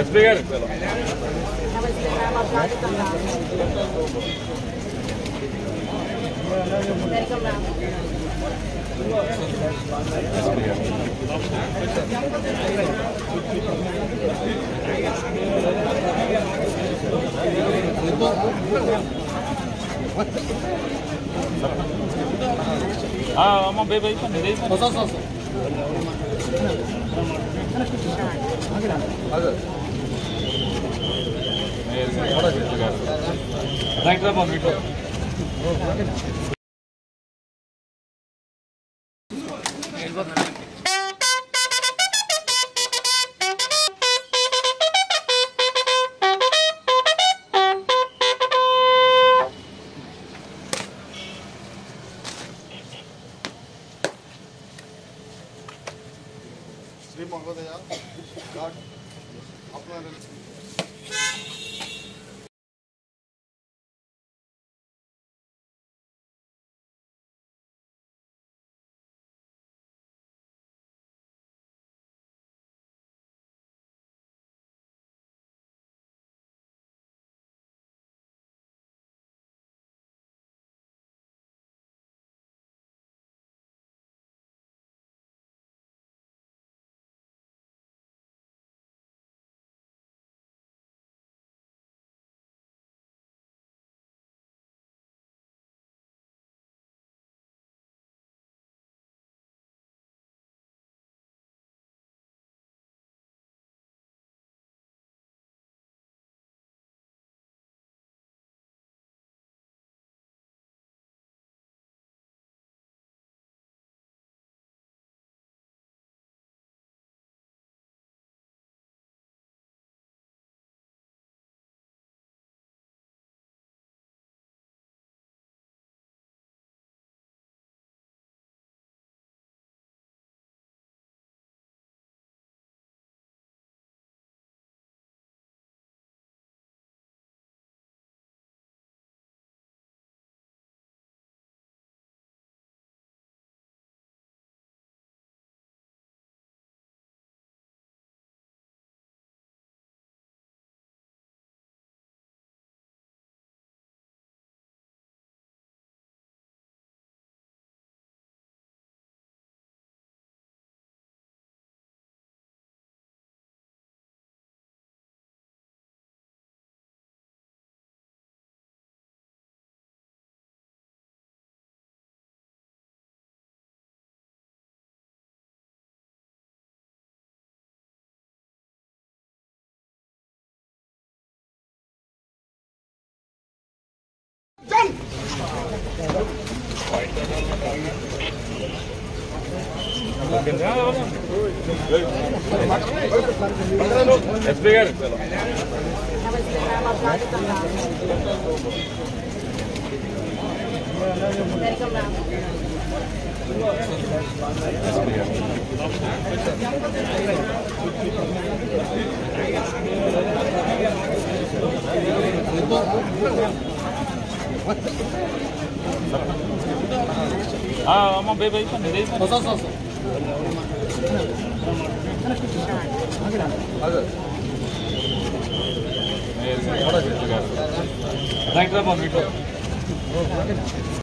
SP గారు હા આમાં બે ભાઈ પણ બે બસ બસ બસ આગળ રાઈટ રામ మహోదయ గాడ్ అప్లై ఎస్పీ గారు ஆமாம் பே பை பண்ணு பே பண்ணு சார் சார் ரைட் ரா பண்ணிட்டு